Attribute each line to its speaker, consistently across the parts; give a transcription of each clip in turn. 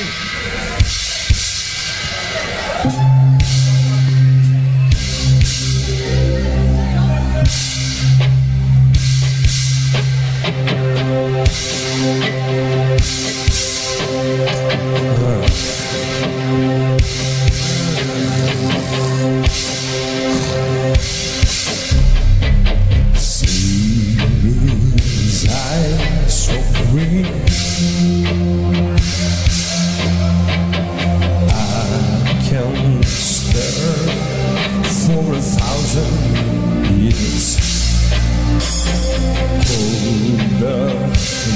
Speaker 1: Ooh. colder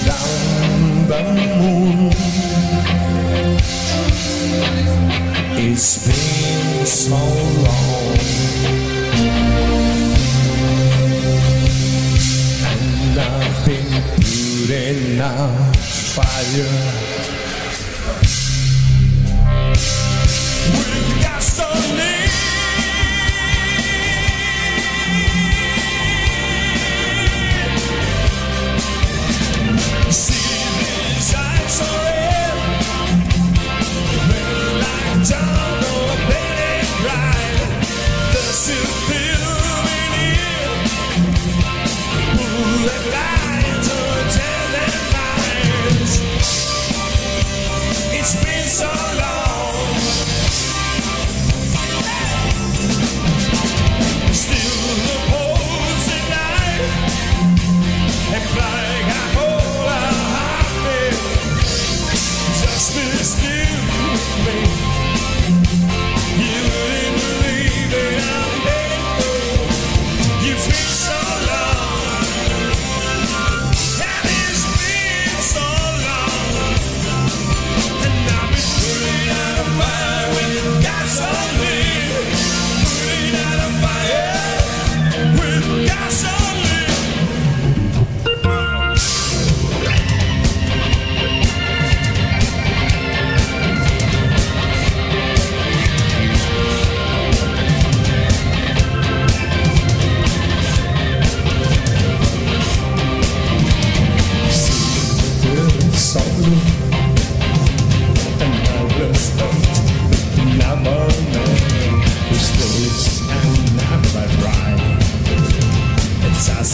Speaker 1: than the moon. It's been so long, and I've been putting out fire.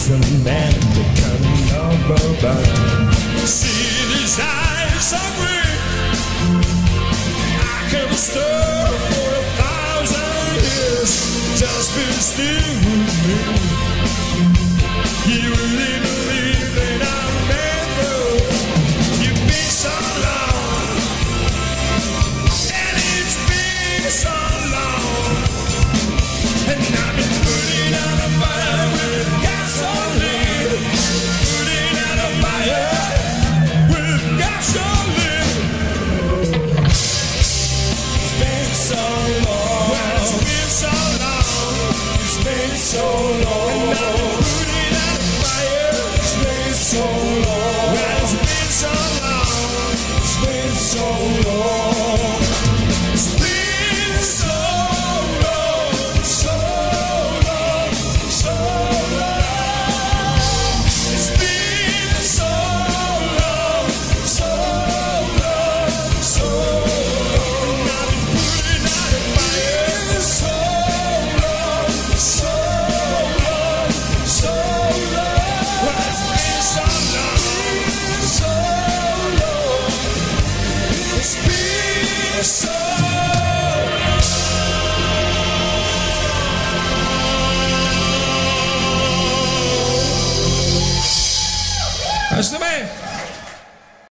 Speaker 1: handsome man becoming a robot. See these eyes of me. I can stare for a thousand years. Just be still with me. You really so long. And fire. So long.